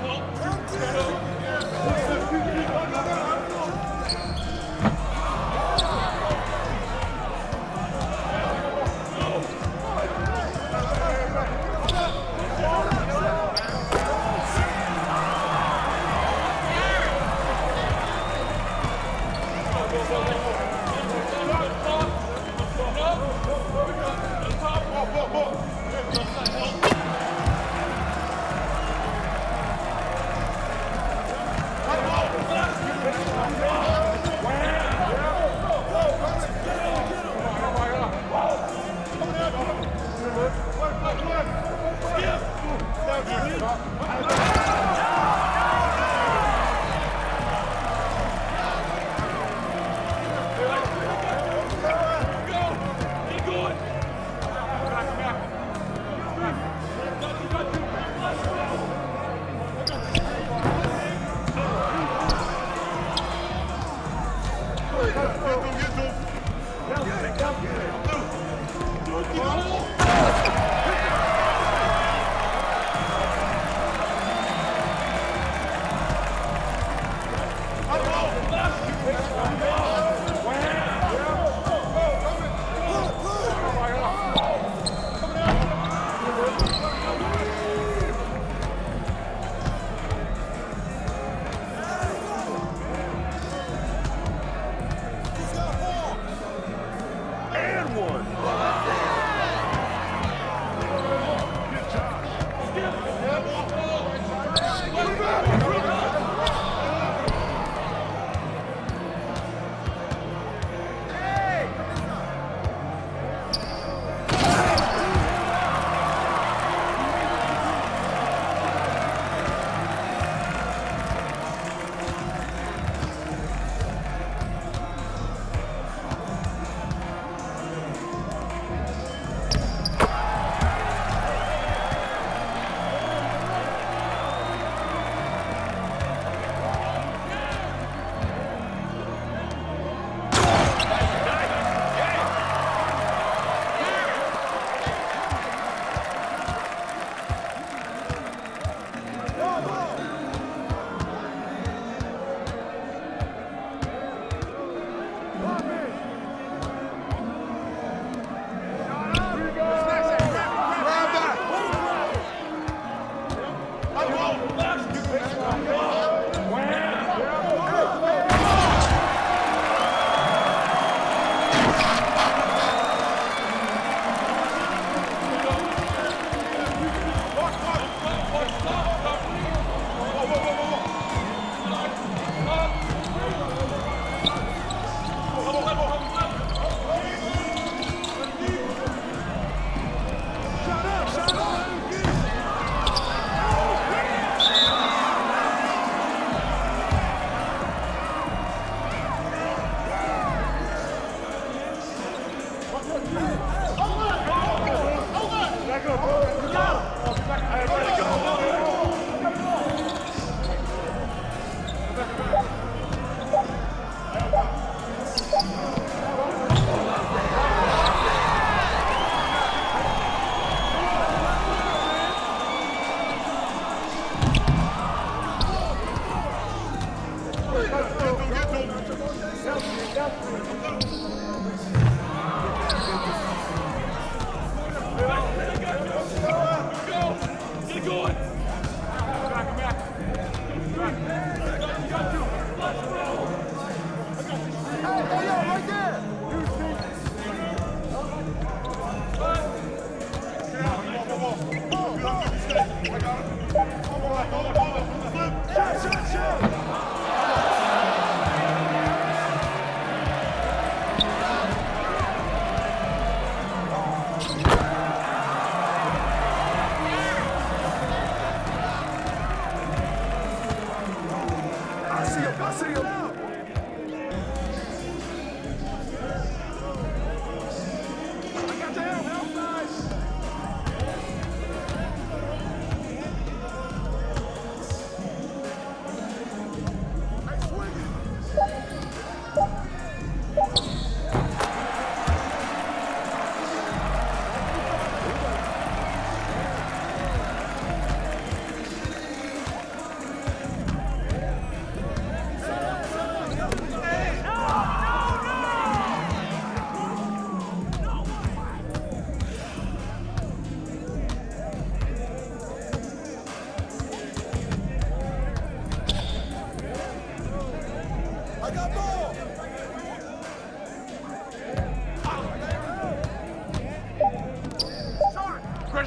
hope to go.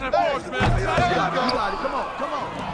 that board's man. Come on, come on.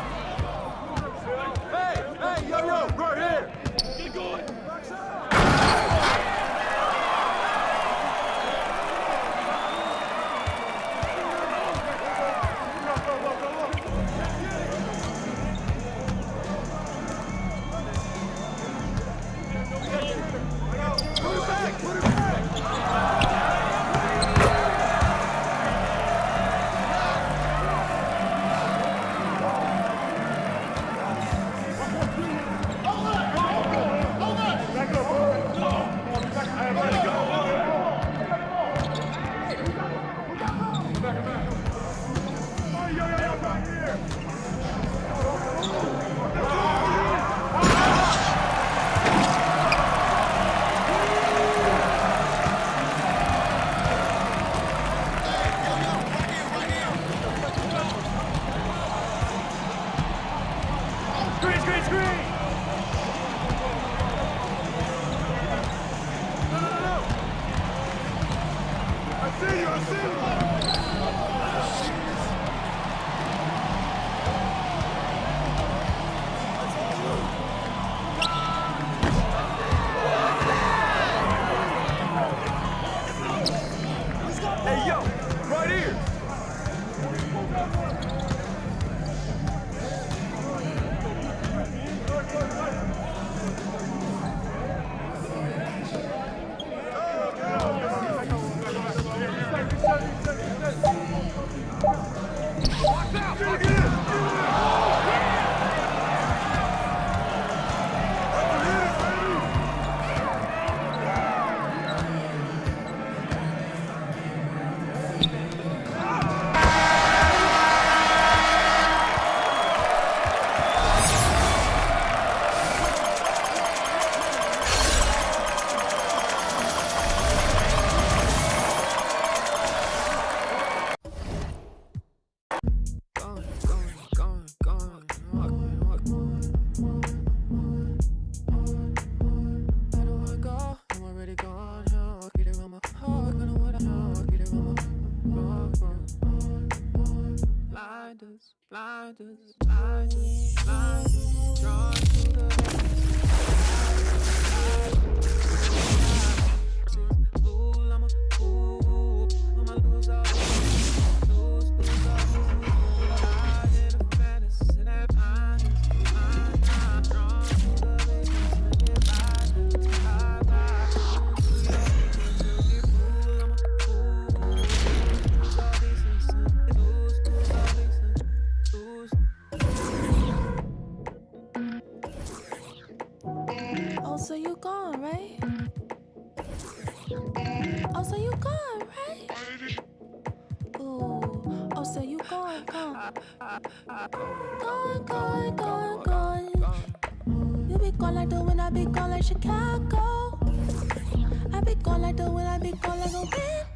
Gone, gone, gone, gone. You be gone like the wind, I be gone like Chicago. I be gone like the wind, I be gone like a wind.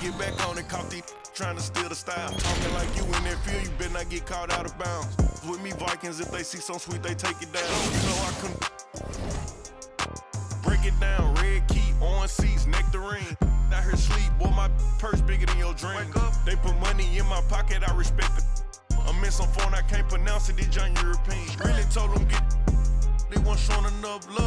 Get back on and caught these trying to steal the style. Talking like you in that field, you better not get caught out of bounds. With me, Vikings, if they see some sweet, they take it down. You know I couldn't break it down. Red key, on seats, nectarine. Out here sleep, boy, my purse bigger than your dream. They put money in my pocket, I respect it. I'm in some phone, I can't pronounce it, these young European. Really told them get, they weren't showing enough love.